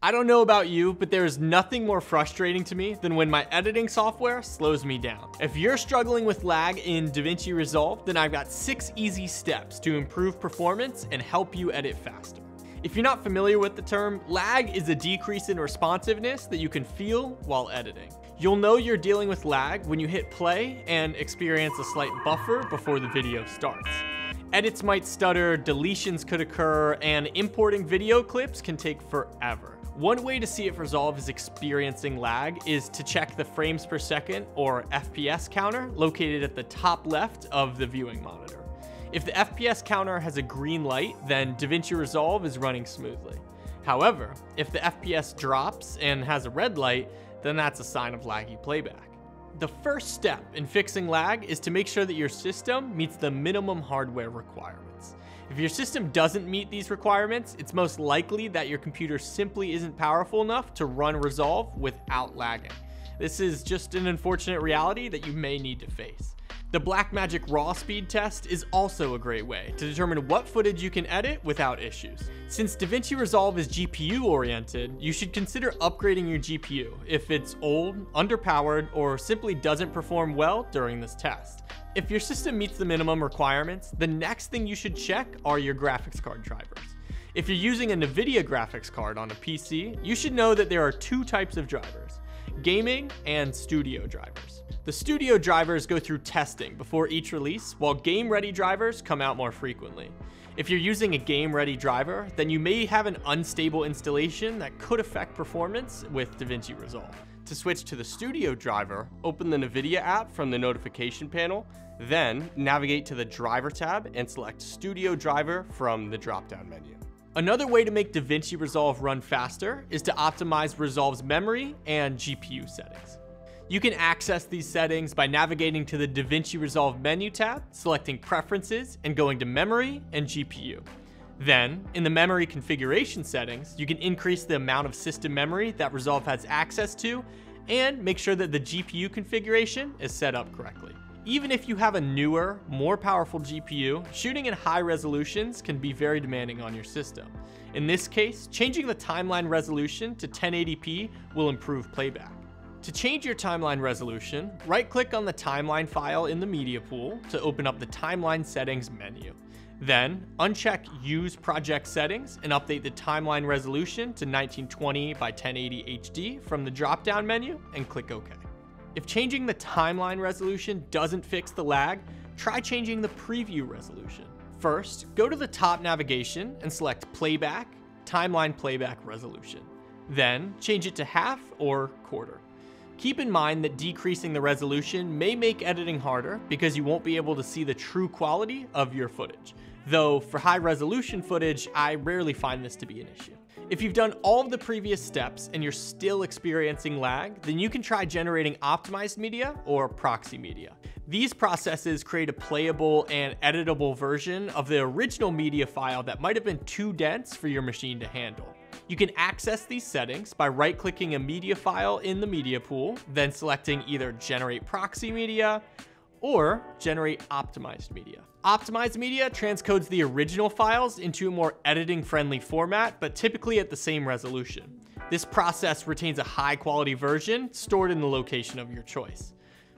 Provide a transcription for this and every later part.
I don't know about you, but there is nothing more frustrating to me than when my editing software slows me down. If you're struggling with lag in DaVinci Resolve, then I've got six easy steps to improve performance and help you edit faster. If you're not familiar with the term, lag is a decrease in responsiveness that you can feel while editing. You'll know you're dealing with lag when you hit play and experience a slight buffer before the video starts. Edits might stutter, deletions could occur, and importing video clips can take forever. One way to see if Resolve is experiencing lag is to check the frames per second or FPS counter located at the top left of the viewing monitor. If the FPS counter has a green light, then DaVinci Resolve is running smoothly. However, if the FPS drops and has a red light, then that's a sign of laggy playback. The first step in fixing lag is to make sure that your system meets the minimum hardware requirements. If your system doesn't meet these requirements, it's most likely that your computer simply isn't powerful enough to run Resolve without lagging. This is just an unfortunate reality that you may need to face. The Blackmagic raw speed test is also a great way to determine what footage you can edit without issues. Since DaVinci Resolve is GPU oriented, you should consider upgrading your GPU if it's old, underpowered, or simply doesn't perform well during this test. If your system meets the minimum requirements, the next thing you should check are your graphics card drivers. If you're using a NVIDIA graphics card on a PC, you should know that there are two types of drivers, gaming and studio drivers. The studio drivers go through testing before each release, while game-ready drivers come out more frequently. If you're using a game-ready driver, then you may have an unstable installation that could affect performance with DaVinci Resolve. To switch to the Studio driver, open the NVIDIA app from the notification panel, then navigate to the Driver tab and select Studio Driver from the drop-down menu. Another way to make DaVinci Resolve run faster is to optimize Resolve's memory and GPU settings. You can access these settings by navigating to the DaVinci Resolve menu tab, selecting Preferences, and going to Memory and GPU. Then, in the memory configuration settings, you can increase the amount of system memory that Resolve has access to and make sure that the GPU configuration is set up correctly. Even if you have a newer, more powerful GPU, shooting in high resolutions can be very demanding on your system. In this case, changing the timeline resolution to 1080p will improve playback. To change your timeline resolution, right-click on the timeline file in the media pool to open up the timeline settings menu. Then, uncheck Use Project Settings and update the timeline resolution to 1920 by 1080 HD from the drop-down menu and click OK. If changing the timeline resolution doesn't fix the lag, try changing the preview resolution. First, go to the top navigation and select Playback, Timeline Playback Resolution. Then, change it to half or quarter. Keep in mind that decreasing the resolution may make editing harder because you won't be able to see the true quality of your footage. Though for high resolution footage, I rarely find this to be an issue. If you've done all of the previous steps and you're still experiencing lag, then you can try generating optimized media or proxy media. These processes create a playable and editable version of the original media file that might have been too dense for your machine to handle. You can access these settings by right-clicking a media file in the media pool, then selecting either Generate Proxy Media or Generate Optimized Media. Optimized Media transcodes the original files into a more editing-friendly format, but typically at the same resolution. This process retains a high-quality version stored in the location of your choice.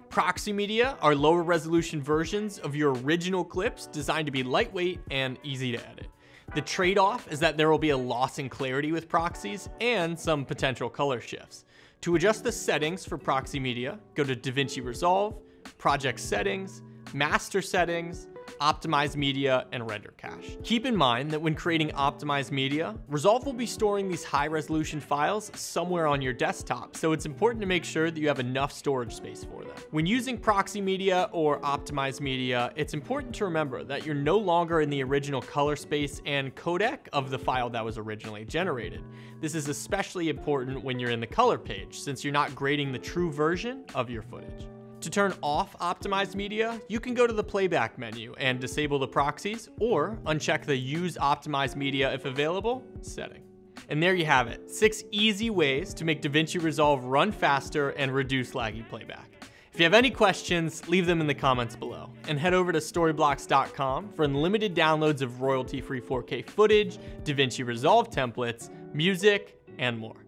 Proxy media are lower resolution versions of your original clips designed to be lightweight and easy to edit. The trade-off is that there will be a loss in clarity with proxies and some potential color shifts. To adjust the settings for proxy media, go to DaVinci Resolve, Project Settings, Master Settings, optimize media, and render cache. Keep in mind that when creating optimized media, Resolve will be storing these high resolution files somewhere on your desktop, so it's important to make sure that you have enough storage space for them. When using proxy media or optimized media, it's important to remember that you're no longer in the original color space and codec of the file that was originally generated. This is especially important when you're in the color page, since you're not grading the true version of your footage. To turn off optimized media, you can go to the playback menu and disable the proxies or uncheck the use optimized media if available setting. And there you have it, six easy ways to make DaVinci Resolve run faster and reduce laggy playback. If you have any questions, leave them in the comments below. And head over to storyblocks.com for unlimited downloads of royalty-free 4K footage, DaVinci Resolve templates, music, and more.